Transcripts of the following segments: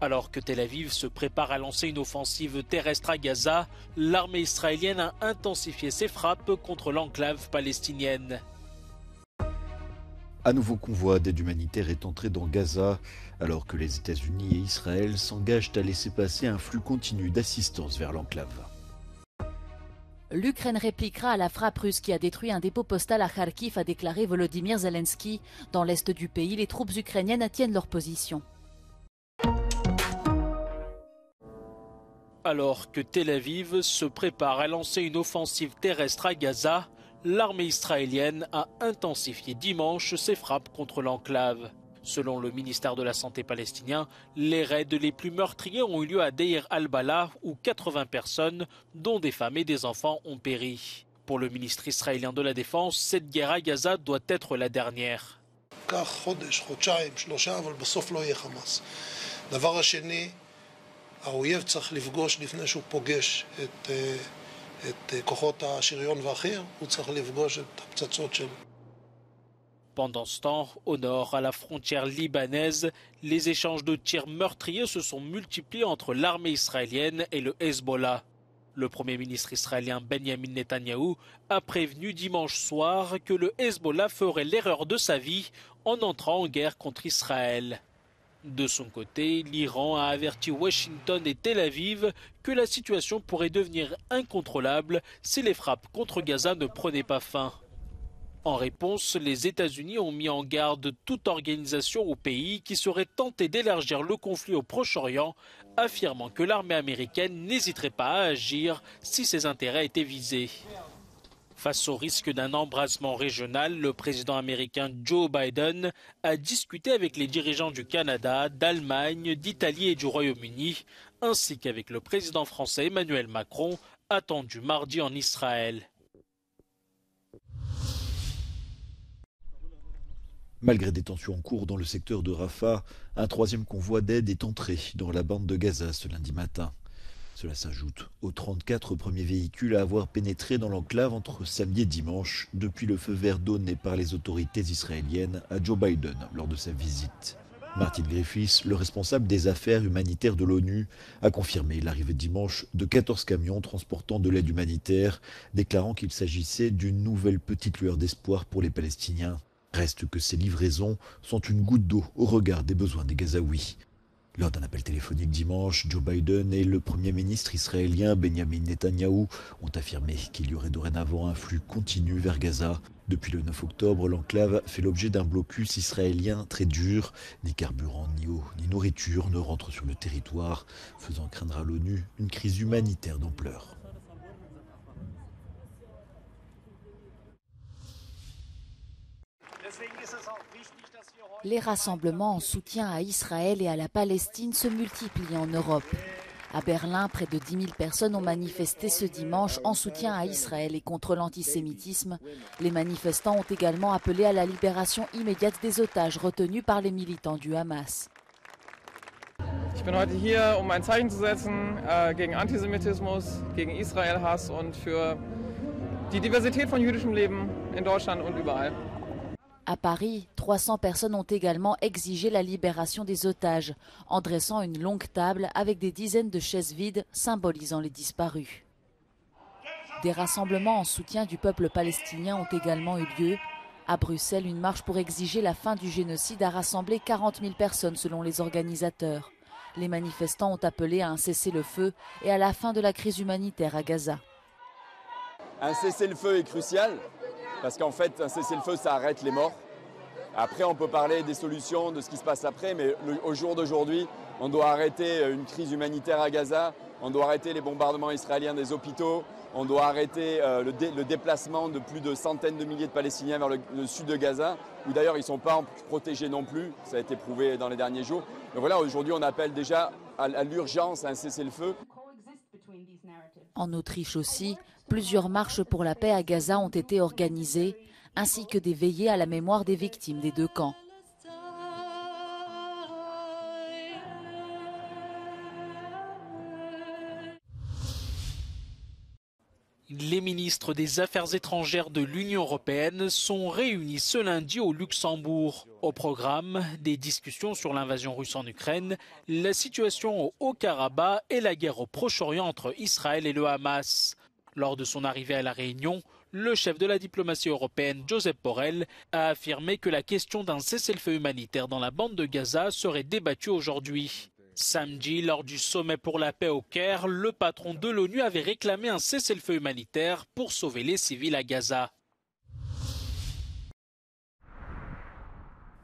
Alors que Tel Aviv se prépare à lancer une offensive terrestre à Gaza, l'armée israélienne a intensifié ses frappes contre l'enclave palestinienne. Un nouveau convoi d'aide humanitaire est entré dans Gaza, alors que les États-Unis et Israël s'engagent à laisser passer un flux continu d'assistance vers l'enclave. L'Ukraine répliquera à la frappe russe qui a détruit un dépôt postal à Kharkiv, a déclaré Volodymyr Zelensky. Dans l'est du pays, les troupes ukrainiennes tiennent leur position. Alors que Tel Aviv se prépare à lancer une offensive terrestre à Gaza, l'armée israélienne a intensifié dimanche ses frappes contre l'enclave. Selon le ministère de la Santé palestinien, les raids les plus meurtriers ont eu lieu à Deir al-Bala où 80 personnes, dont des femmes et des enfants, ont péri. Pour le ministre israélien de la Défense, cette guerre à Gaza doit être la dernière. Pendant ce temps, au nord, à la frontière libanaise, les échanges de tirs meurtriers se sont multipliés entre l'armée israélienne et le Hezbollah. Le Premier ministre israélien Benjamin Netanyahou a prévenu dimanche soir que le Hezbollah ferait l'erreur de sa vie en entrant en guerre contre Israël. De son côté, l'Iran a averti Washington et Tel Aviv que la situation pourrait devenir incontrôlable si les frappes contre Gaza ne prenaient pas fin. En réponse, les États-Unis ont mis en garde toute organisation au pays qui serait tentée d'élargir le conflit au Proche-Orient, affirmant que l'armée américaine n'hésiterait pas à agir si ses intérêts étaient visés. Face au risque d'un embrasement régional, le président américain Joe Biden a discuté avec les dirigeants du Canada, d'Allemagne, d'Italie et du Royaume-Uni, ainsi qu'avec le président français Emmanuel Macron, attendu mardi en Israël. Malgré des tensions en cours dans le secteur de Rafah, un troisième convoi d'aide est entré dans la bande de Gaza ce lundi matin. Cela s'ajoute aux 34 premiers véhicules à avoir pénétré dans l'enclave entre samedi et dimanche depuis le feu vert donné par les autorités israéliennes à Joe Biden lors de sa visite. Martin Griffiths, le responsable des affaires humanitaires de l'ONU, a confirmé l'arrivée dimanche de 14 camions transportant de l'aide humanitaire, déclarant qu'il s'agissait d'une nouvelle petite lueur d'espoir pour les Palestiniens. Reste que ces livraisons sont une goutte d'eau au regard des besoins des Gazaouis. Lors d'un appel téléphonique dimanche, Joe Biden et le Premier ministre israélien Benjamin Netanyahou ont affirmé qu'il y aurait dorénavant un flux continu vers Gaza. Depuis le 9 octobre, l'enclave fait l'objet d'un blocus israélien très dur. Ni carburant, ni eau, ni nourriture ne rentrent sur le territoire, faisant craindre à l'ONU une crise humanitaire d'ampleur. Les rassemblements en soutien à Israël et à la Palestine se multiplient en Europe. À Berlin, près de 10 000 personnes ont manifesté ce dimanche en soutien à Israël et contre l'antisémitisme. Les manifestants ont également appelé à la libération immédiate des otages retenus par les militants du Hamas. Ich bin heute hier, um ein Zeichen zu setzen äh, gegen Antisemitismus, gegen Israel-Hass und für die Diversität von jüdischem Leben in Deutschland und überall. À Paris, 300 personnes ont également exigé la libération des otages, en dressant une longue table avec des dizaines de chaises vides symbolisant les disparus. Des rassemblements en soutien du peuple palestinien ont également eu lieu. À Bruxelles, une marche pour exiger la fin du génocide a rassemblé 40 000 personnes selon les organisateurs. Les manifestants ont appelé à un cessez-le-feu et à la fin de la crise humanitaire à Gaza. Un cessez-le-feu est crucial parce qu'en fait, un cessez-le-feu, ça arrête les morts. Après, on peut parler des solutions, de ce qui se passe après, mais au jour d'aujourd'hui, on doit arrêter euh, une crise humanitaire à Gaza, on doit arrêter les bombardements israéliens des hôpitaux, on doit arrêter euh, le, déplacement de plus de centaines de milliers de Palestiniens vers le, sud de Gaza, où d'ailleurs ils ne sont pas protégés non plus, ça a été prouvé dans les derniers jours. Donc voilà, aujourd'hui on appelle déjà à l'urgence un cessez-le-feu. En Autriche aussi, plusieurs marches pour la paix à Gaza ont été organisées, ainsi que des veillées à la mémoire des victimes des deux camps. Les ministres des Affaires étrangères de l'Union européenne sont réunis ce lundi au Luxembourg. Au programme, des discussions sur l'invasion russe en Ukraine, la situation au Haut-Karabakh et la guerre au Proche-Orient entre Israël et le Hamas. Lors de son arrivée à la Réunion, le chef de la diplomatie européenne, Joseph Borrell, a affirmé que la question d'un cessez-le-feu humanitaire dans la bande de Gaza serait débattue aujourd'hui. Samedi, lors du sommet pour la paix au Caire, le patron de l'ONU avait réclamé un cessez-le-feu humanitaire pour sauver les civils à Gaza.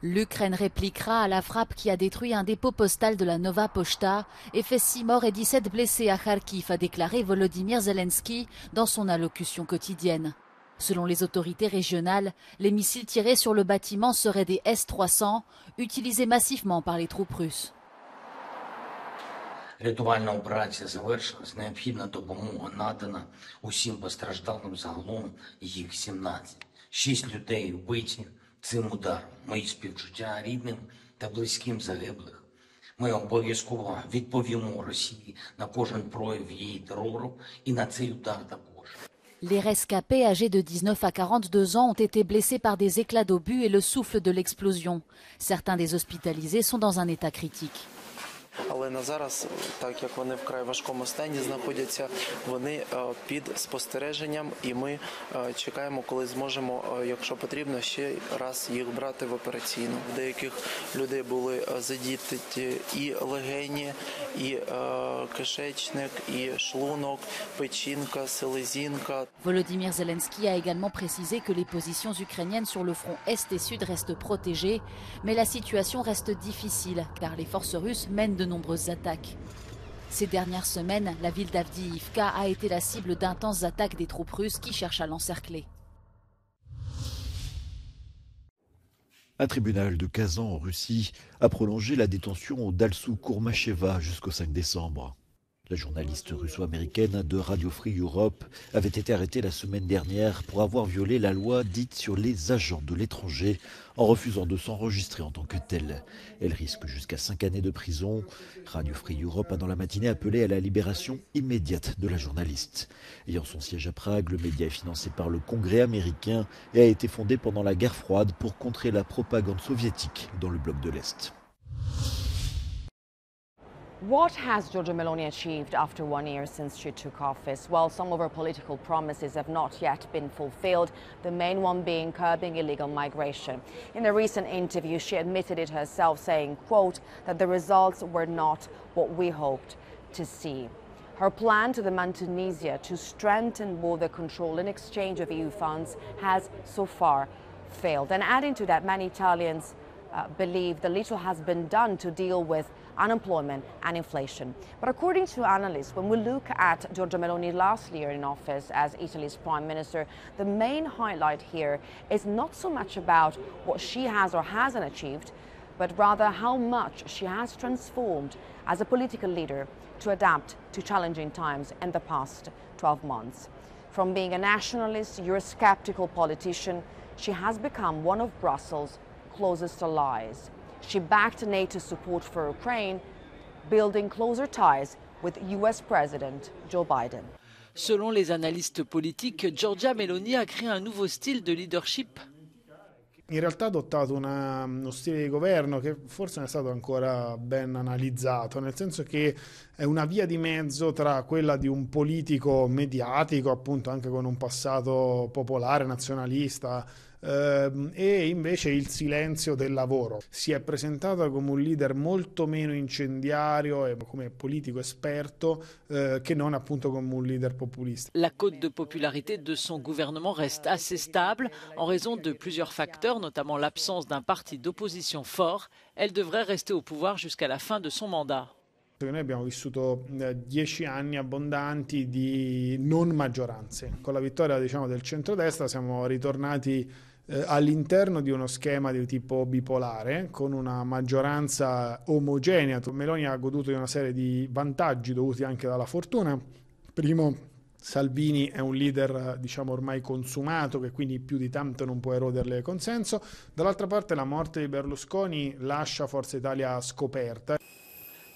L'Ukraine répliquera à la frappe qui a détruit un dépôt postal de la Nova Pochta et fait 6 morts et 17 blessés à Kharkiv, a déclaré Volodymyr Zelensky dans son allocution quotidienne. Selon les autorités régionales, les missiles tirés sur le bâtiment seraient des S-300, utilisés massivement par les troupes russes. Рятувальна операція завершилась. Необхідна допомога надана усім постраждалим загалом їх 17. Шість людей вбиті цим ударом. Мої співчуття рідним та близьким загиблих. Ми обов'язково відповімо Росії на кожен прояв її терору і на цей удар також. Les rescapés âgés de 19 à 42 ans ont été blessés par des éclats d'obus et le souffle de l'explosion. Certains des hospitalisés sont dans un état critique. Але на зараз, так як вони вкрай важкому стані знаходяться, вони під спостереженням, і ми чекаємо, коли зможемо, якщо потрібно, ще раз їх брати в операційну. В деяких людей були задіти і легені, і кишечник, і шлунок, печінка, селезінка. Volodymyr Zelensky a également précisé que les positions ukrainiennes sur le front est et sud restent protégées, mais la situation reste difficile car les forces russes mènent de nombreuses attaques. Ces dernières semaines, la ville d'Avdiivka a été la cible d'intenses attaques des troupes russes qui cherchent à l'encercler. Un tribunal de Kazan en Russie a prolongé la détention d'Alsou Kourmacheva jusqu'au 5 décembre. La journaliste russo-américaine de Radio Free Europe avait été arrêtée la semaine dernière pour avoir violé la loi dite sur les agents de l'étranger en refusant de s'enregistrer en tant que telle. Elle risque jusqu'à cinq années de prison. Radio Free Europe a dans la matinée appelé à la libération immédiate de la journaliste. Ayant son siège à Prague, le média est financé par le Congrès américain et a été fondé pendant la guerre froide pour contrer la propagande soviétique dans le bloc de l'Est. What has Giorgia Meloni achieved after one year since she took office? Well, some of her political promises have not yet been fulfilled, the main one being curbing illegal migration. In a recent interview, she admitted it herself, saying, quote, that the results were not what we hoped to see. Her plan to demand Tunisia to strengthen border control in exchange of EU funds has so far failed. And adding to that, many Italians uh, believe that little has been done to deal with unemployment and inflation. But according to analysts, when we look at Giorgia Meloni last year in office as Italy's prime minister, the main highlight here is not so much about what she has or hasn't achieved, but rather how much she has transformed as a political leader to adapt to challenging times in the past 12 months. From being a nationalist, Eurosceptical politician, she has become one of Brussels' closest allies. She backed NATO support for Ukraine, building closer ties with US President Joe Biden. Selon les analystes politiques, Giorgia Meloni a créé un nouveau style de leadership in realtà ha adottato una, uno stile di governo che forse non è stato ancora ben analizzato, nel senso che è una via di mezzo tra quella di un politico mediatico, appunto anche con un passato popolare, nazionalista, ehm, e invece il silenzio del lavoro. Si è presentata come un leader molto meno incendiario e come politico esperto eh, che non appunto come un leader populista. La cote de popularité de son gouvernement reste assez stable en raison de plusieurs facteurs, notamment l'absence d'un parti d'opposition fort. Elle devrait rester au pouvoir jusqu'à la fin de son mandat. Noi abbiamo vissuto eh, dieci anni abbondanti di non maggioranze. Con la vittoria diciamo, del centrodestra siamo ritornati eh, all'interno di uno schema di tipo bipolare con una maggioranza omogenea. Meloni ha goduto di una serie di vantaggi dovuti anche dalla fortuna. Primo, Salvini è un leader diciamo ormai consumato che quindi più di tanto non può eroderle consenso. Dall'altra parte la morte di Berlusconi lascia Forza Italia scoperta.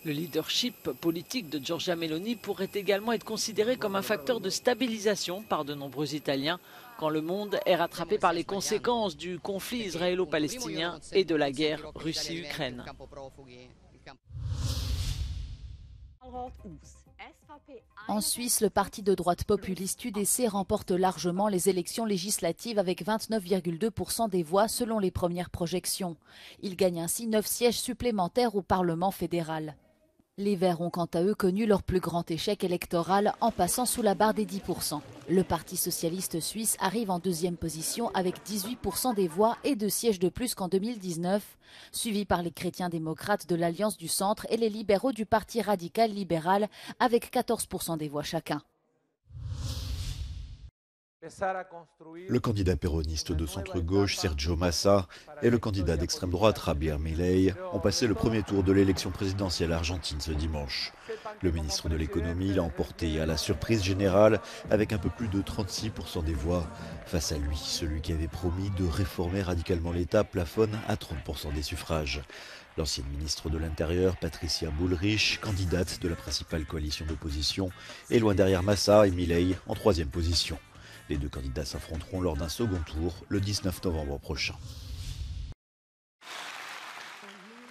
Le leadership politique de Giorgia Meloni pourrait également être considéré comme un facteur de stabilisation par de nombreux Italiens quand le monde est rattrapé par les conséquences du conflit israélo-palestinien et de la guerre Russie-Ukraine. En Suisse, le parti de droite populiste UDC remporte largement les élections législatives avec 29,2% des voix selon les premières projections. Il gagne ainsi 9 sièges supplémentaires au Parlement fédéral. Les Verts ont quant à eux connu leur plus grand échec électoral en passant sous la barre des 10%. Le Parti socialiste suisse arrive en deuxième position avec 18% des voix et deux sièges de plus qu'en 2019, suivi par les chrétiens démocrates de l'Alliance du Centre et les libéraux du Parti radical libéral avec 14% des voix chacun. Le candidat péroniste de centre-gauche, Sergio Massa, et le candidat d'extrême droite, Javier Milei, ont passé le premier tour de l'élection présidentielle argentine ce dimanche. Le ministre de l'économie l'a emporté à la surprise générale avec un peu plus de 36% des voix. Face à lui, celui qui avait promis de réformer radicalement l'État plafonne à 30% des suffrages. L'ancienne ministre de l'Intérieur, Patricia Bullrich, candidate de la principale coalition d'opposition, est loin derrière Massa et Milei en troisième position. Les deux candidats s'affronteront lors d'un second tour le 19 novembre prochain.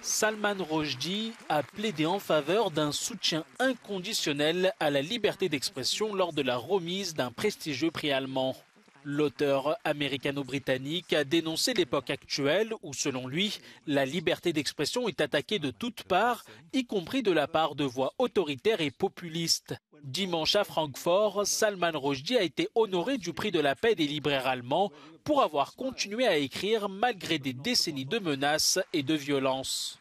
Salman Rushdie a plaidé en faveur d'un soutien inconditionnel à la liberté d'expression lors de la remise d'un prestigieux prix allemand. L'auteur américano-britannique a dénoncé l'époque actuelle où, selon lui, la liberté d'expression est attaquée de toutes parts, y compris de la part de voix autoritaires et populistes. Dimanche à Francfort, Salman Rushdie a été honoré du prix de la paix des libraires allemands pour avoir continué à écrire malgré des décennies de menaces et de violences.